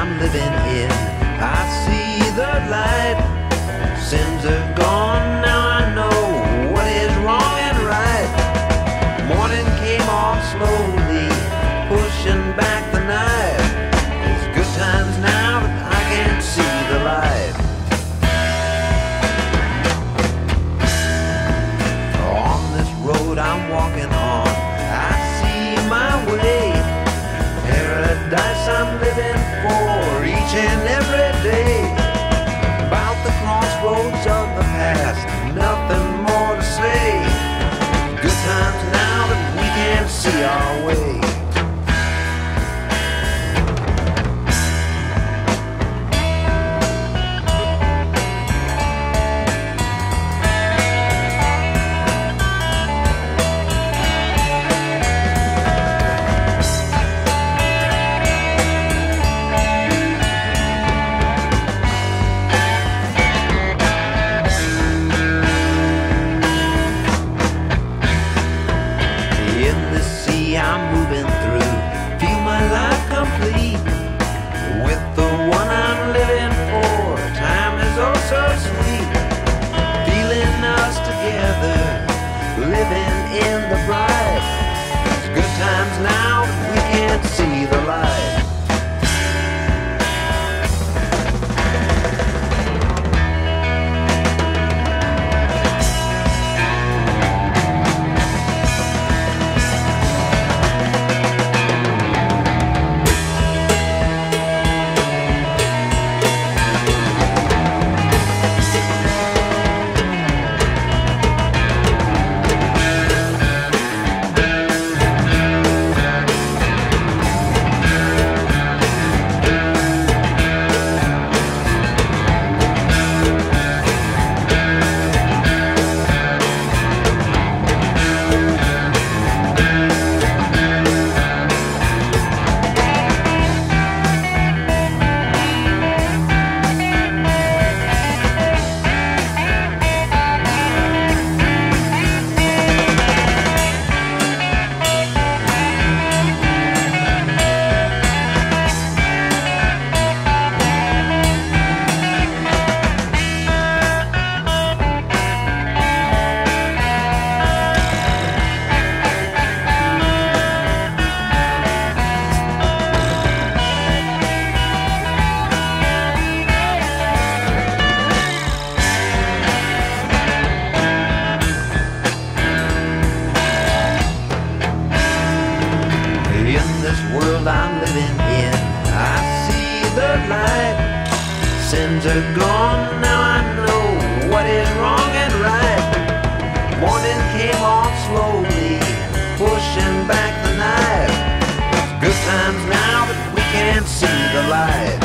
I'm living in. I see the light. Sins are gone, now I know what is wrong and right. Morning came on slowly, pushing back the night. There's good times now, but I can't see the light. On this road I'm walking on. Each and every day. About the crossroads of the past, nothing more to say. Good times now that we can't see our way. Now, we can't see Sins are gone, now I know what is wrong and right. Morning came on slowly, pushing back the night. Good times now, but we can't see the light.